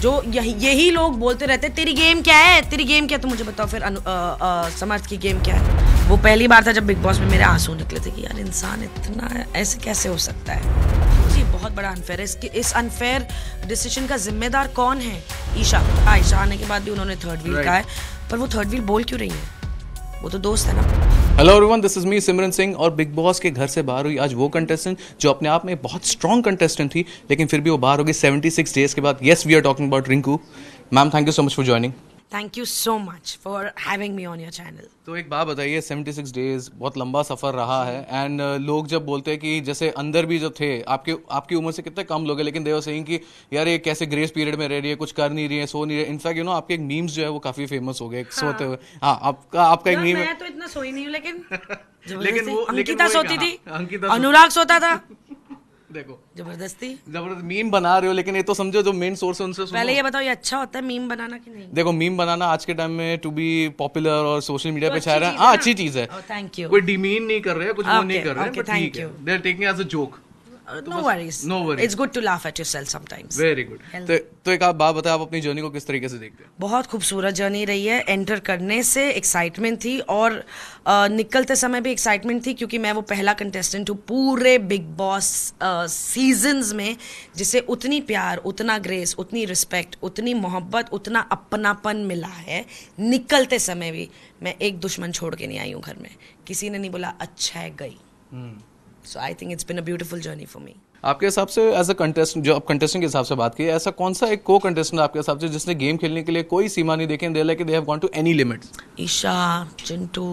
जो यही यही लोग बोलते रहते हैं, तेरी गेम क्या है? तेरी गेम क्या है?" तो मुझे बताओ फिर समर्थ की गेम क्या है? वो पहली बार था जब बिग बॉस में मेरे आँसू निकले थे कि यार इंसान इतना ऐसे कैसे हो सकता है? ये बहुत बड़ा अनफेयर है। इसके इस अनफेयर डिसीज़न का जिम्मेदार कौन है? ईशा। आयशा आने के बाद भी उन्होंने थर्ड व्हील Right. कहा है। पर वो थर्ड व्हील बोल क्यों रही है? वो तो दोस्त है ना। Hello everyone this is me Simran Singh और बिग बॉस के घर से बाहर हुई आज वो कंटेस्टेंट जो अपने आप में बहुत स्ट्रॉन्ग कंटेस्टेंट थी, लेकिन फिर भी वो बाहर हो गई 76 डेज़ के बाद। Yes we are talking about Rinku ma'am thank you so much for joining thank you so much for having me on your channel तो एक बात बताइए 76 डेज़ बहुत लंबा सफ़र रहा है एंड uh, लोग जब बोलते हैं कि जैसे अंदर भी जो थे आपके आपकी उम्र से कितने कम लोग हैं लेकिन देवर सिंह कि यार ये कैसे ग्रेस पीरियड में रह रही है कुछ कर नहीं रही है सो नहीं रही है। इनफैक्ट यू नो आपके एक मीम्स जो है वो काफ़ी फ़ेमस हो गए हाँ. सोते हुए। हाँ आपका आपका एक मीम है मैं तो इतना सोई नहीं हूँ लेकिन लेकिन वो- अंकिता सोती थी। हाँ, अनुराग सोता था। देखो। ज़बरदस्ती? ज़बरदस्त मीम बना रहे हो लेकिन ये तो समझो जो मेन सोर्स है उनसे पहले ये बताओ ये अच्छा होता है मीम बनाना कि नहीं? देखो मीम बनाना आज के टाइम में टू बी पॉपुलर और सोशल मीडिया तो पे अच्छी छा रहा है। हाँ अच्छी चीज़ है। थैंक यू कोई डिमीन नहीं कर रहे हैं कुछ वो नहीं कर रहे हैं ठीक है। They are taking as a joke no worries no worries. It's good to laugh at yourself sometimes very good तो तो एक आप बात बताएँ आप अपनी जर्नी को किस तरीके से देखते हैं? बहुत खूबसूरत जर्नी रही है। एंटर करने से एक्साइटमेंट थी और निकलते समय भी एक्साइटमेंट थी क्योंकि मैं वो पहला कंटेस्टेंट हूँ पूरे बिग बॉस सीजन्स में जिसे उतनी प्यार उतना ग्रेस उतनी रिस्पेक्ट उतनी मोहब्बत उतना अपनापन मिला है। निकलते समय भी मैं एक दुश्मन छोड़ के नहीं आई हूँ घर में। किसी ने नहीं बोला अच्छा है गई। So I think it's been a beautiful journey for me आपके हिसाब से एज अ कंटेस्टेंट जो आप कंटेस्टेंट के हिसाब से बात की ऐसा कौन सा एक को कंटेस्टेंट आपके हिसाब से जिसने गेम खेलने के लिए कोई सीमा नहीं देखी they like they have gone to any limits Isha Chintu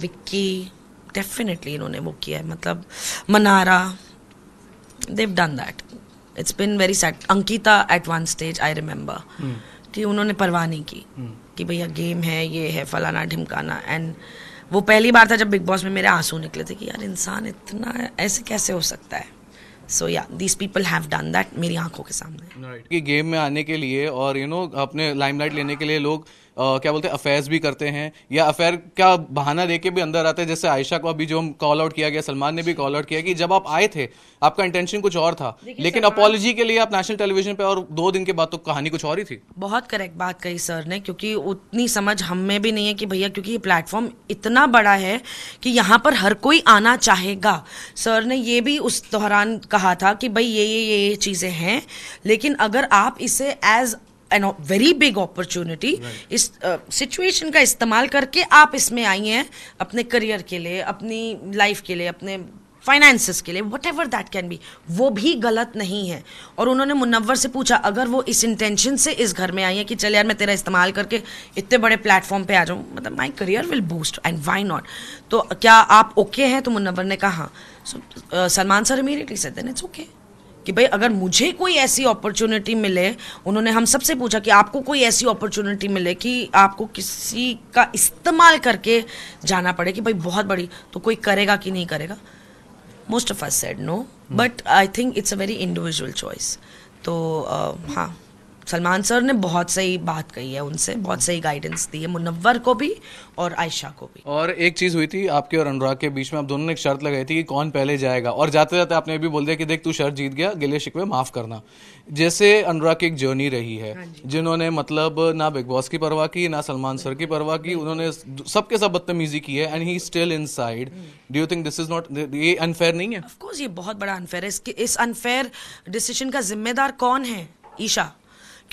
Vicky definitely इन्होंने वो किया है। मतलब मनारा देव done that it's been very sad Ankita at one stage I remember कि उन्होंने परवाह नहीं की कि भैया गेम है ये है फलाना ढिमकाना। एंड वो पहली बार था जब बिग बॉस में मेरे आँसू निकले थे कि यार इंसान इतना ऐसे कैसे हो सकता है? So yeah these people have done that मेरी आँखों के सामने। कि गेम में आने के लिए और यू you नो know, अपने लाइमलाइट लेने के लिए लोग क्या बोलते हैं अफेयर्स भी करते हैं या अफेयर का बहाना देके भी अंदर आते हैं जैसे आयशा को अभी जो कॉल आउट किया गया सलमान ने भी कॉल आउट किया कि जब आप आए थे आपका इंटेंशन कुछ और था लेकिन अपॉलॉजी के लिए आप नेशनल टेलीविज़न पे और दो दिन के बाद तो कहानी कुछ और ही थी। बहुत करेक्ट बात कही सर ने क्योंकि उतनी समझ हम में भी नहीं है कि भैया क्योंकि ये प्लेटफॉर्म इतना बड़ा है कि यहाँ पर हर कोई आना चाहेगा। सर ने ये भी उस दौरान कहा था कि भाई ये ये ये ये चीज़ें हैं लेकिन अगर आप इसे as an very big opportunity इस सिचुएशन uh, का इस्तेमाल करके आप इसमें आई हैं अपने करियर के लिए अपनी लाइफ के लिए अपने फाइनेंसेस के लिए whatever that can be वो भी गलत नहीं है। और उन्होंने मुनव्वर से पूछा अगर वो इस इंटेंशन से इस घर में आई है कि चल यार मैं तेरा इस्तेमाल करके इतने बड़े प्लेटफॉर्म पे आ जाऊँ मतलब my career will boost and why not तो क्या आप ओके okay हैं? तो मुनव्वर ने कहा सो सलमान सर इमीडिएटली से देन इट्स ओके कि भाई अगर मुझे कोई ऐसी अपॉर्चुनिटी मिले उन्होंने हम सबसे पूछा कि आपको कोई ऐसी अपॉर्चुनिटी मिले कि आपको किसी का इस्तेमाल करके जाना पड़े कि भाई बहुत बड़ी तो कोई करेगा कि नहीं करेगा? Most of us said no but I think it's a very individual choice तो uh, हाँ। सलमान सर ने बहुत सही बात कही है उनसे बहुत सही गाइडेंस दी है मुनव्वर को भी और आयशा को भी। और एक चीज़ हुई थी आपके और अनुराग के बीच में आप दोनों ने एक शर्त लगाई थी कि कौन पहले जाएगा। और जाते जाते आपने भी बोल दिया कि देख तू शर्त जीत गया गिले शिकवे माफ़ करना। जैसे अनुराग की एक जर्नी रही है जिन्होंने मतलब ना बिग बॉस की परवाह की ना सलमान सर की परवाह की उन्होंने सबके सब बदतमीजी की है and he still inside do you think this is not ये अनफेयर नहीं है? ऑफ़ कोर्स ये बहुत बड़ा अनफेयर है। इस अनफेयर डिसीज़न का जिम्मेदार कौन है? ईशा।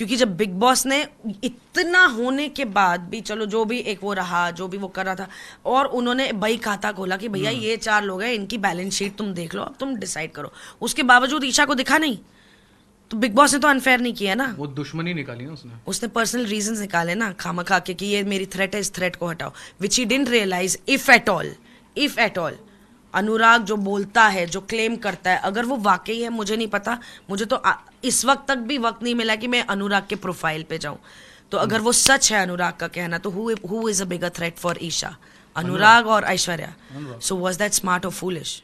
क्योंकि जब बिग बॉस ने इतना होने के बाद भी चलो जो भी एक वो रहा जो भी वो कर रहा था और उन्होंने बई खाता खोला कि भैया ये चार लोग हैं इनकी बैलेंस शीट तुम देख लो अब तुम डिसाइड करो। उसके बावजूद ईशा को दिखा नहीं। तो बिग बॉस ने तो अनफेयर नहीं किया ना। वो दुश्मनी निकाली ना उसने। उसने पर्सनल रीजन निकाले ना खामा खा के कि ये मेरी थ्रेट है इस थ्रेट को हटाओ। Which he didn't realise if at all if at all Anurag जो बोलता है जो क्लेम करता है अगर वो वाकई है मुझे नहीं पता। मुझे तो इस वक्त तक भी वक्त नहीं मिला कि मैं अनुराग के प्रोफ़ाइल पे जाऊँ। तो अगर वो सच है अनुराग का कहना तो who is a bigger threat for Isha? Anurag और Aishwarya. So was that smart और फूलिश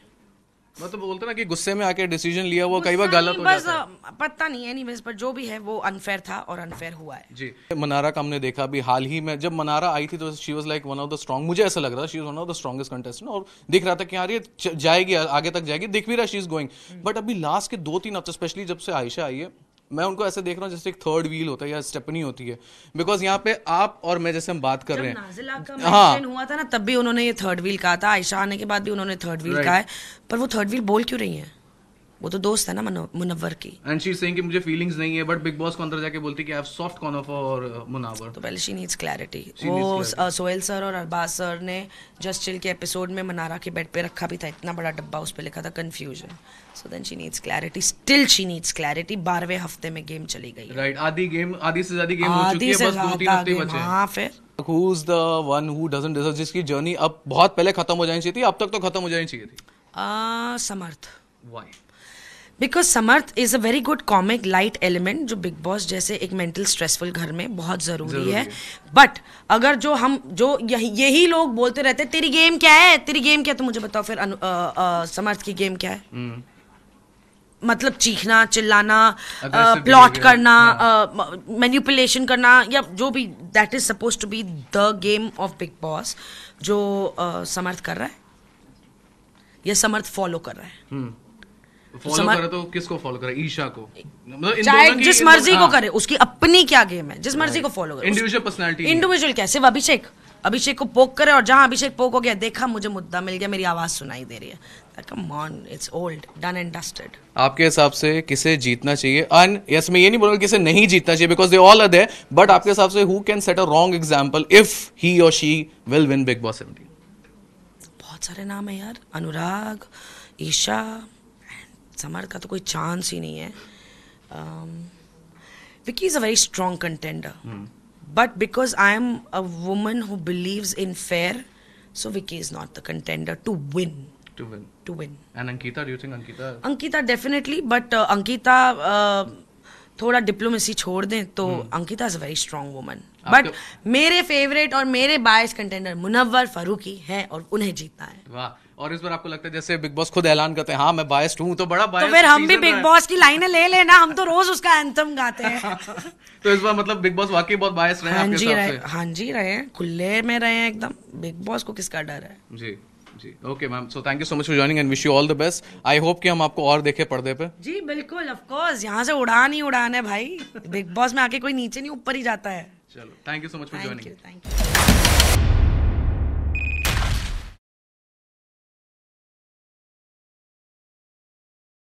मतलब बोलते ना कि गुस्से में आके डिसीज़न लिया वो कई बार गलत हो जाता है। पता नहीं एनीवेज पर जो भी है वो अनफेयर था और अनफेयर हुआ है। जी। मनारा का हमने देखा अभी हाल ही में जब मनारा आई थी तो she was like one of the strong मुझे ऐसा लग रहा था she was one of the strongest contestant और दिख रहा था कि यार ये जाएगी आगे तक जाएगी दिख भी रहा शी इज़ गोइंग बट अभी लास्ट के दो तीन हफ़्ते स्पेशली जब से आयशा आई है मैं उनको ऐसे देख रहा हूँ जैसे एक थर्ड व्हील होता है या स्टेपनी होती है। बिकॉज़ यहाँ पे आप और मैं जैसे हम बात कर रहे हैं। हाँ। हुआ था ना तब भी उन्होंने ये थर्ड व्हील कहा था। आयशा आने के बाद भी उन्होंने थर्ड व्हील कहा है। पर वो थर्ड व्हील बोल क्यों रही है? वो तो दोस्त है ना मनो- मुनव्वर की। एंड शी सेइंग कि मुझे फीलिंग्स नहीं है बट बिग बॉस को अंदर जाके बोलती कि I have soft corner for Munawar तो पहले शी नीड्स क्लैरिटी वो सोहेल सर और अरबाज सर ने जस्ट चिल के एपिसोड में मनारा के बेड पे रखा भी था इतना बड़ा डब्बा उस पे लिखा था confusion so then she needs clarity still she needs clarity बारहवें हफ़्ते में गेम चली गई राइट आधी गेम आधी से ज़्यादा गेम हो चुकी है बस दो तीन हफ़्ते बचे हैं। हाँ फिर। Who's the one who doesn't deserve जिसकी जर्नी अब बहुत पहले खत्म हो जानी चाहिए थी अब तक तो खत्म हो जानी चाहिए थी। आ, Samarth. Why? Because Samarth is a very good comic light element जो बिग बॉस जैसे एक मेंटल स्ट्रेसफुल घर में बहुत ज़रूरी, ज़रूरी है। है। बट अगर जो हम जो यही लोग बोलते रहते हैं तेरी गेम क्या है? तेरी गेम क्या है? तो मुझे बताओ फिर अनु, अ, अ, समर्थ की गेम क्या है? Hmm. मतलब चीखना चिल्लाना प्लॉट करना मैन्युपुलेशन करना या जो भी that is suppose to be the game of Bigg Boss जो अ, समर्थ कर रहा है या समर्थ फॉलो कर रहा है। Hmm. फॉलो तो किसको फॉलो करे? ईशा को। मतलब चाहे जिस मर्ज़ी को हाँ, करे उसकी अपनी क्या गेम है? जिस मर्ज़ी को फॉलो करे इंडिविजुअल क्या सिर्फ़ अभिषेक। अभिषेक को पोक करे और जहाँ अभिषेक पोक हो गया देखा मुझे मुद्दा मिल गया मेरी आवाज़ सुनाई दे रही है। Come on it's old done and dusted आपके हिसाब से किसे जीतना चाहिए? एंड यस मैं ये नहीं बोलूँगा किसे नहीं जीतना चाहिए because they all are there but आपके हिसाब से who can set a wrong example if he और she will win Bigg Boss 17 बहुत सारे नाम है यार। अनुराग ईशा समर का तो कोई चांस ही नहीं है। Vicky is a very strong contender but because I am a woman who believes in fair so Vicky is not the contender to win to win to win and Ankita do you think Ankita Ankita definitely but Ankita uh, थोड़ा diplomacy छोड़ दें तो Ankita is a very strong woman but मेरे favourite और मेरे बायस contender Munawwar Farooqui है और उन्हें जीतना है। वाह और इस बार आपको लगता है जैसे बिग बॉस खुद ऐलान करते हैं हाँ मैं बायस्ड हूँ तो बड़ा तो फिर हम भी बिग बॉस की लाइनें ले लेना हम तो रोज उसका एंथम गाते हैं। तो इस बार मतलब बिग बॉस वाकई बहुत बायस रहे हैं हाँ जी रहे हाँ जी रहे हैं खुले में रहे हैं एकदम। बिग बॉस को किसका डर है? जी जी। Okay ma'am so thank you so much for joining and wish you all the best I hope कि हम आपको और देखे पर्दे पे। जी बिल्कुल ऑफ़ कोर्स यहाँ से उड़ान ही उड़ान है भाई। बिग बॉस में आके कोई नीचे नहीं ऊपर ही जाता है। चलो thank you so much for thank you thank you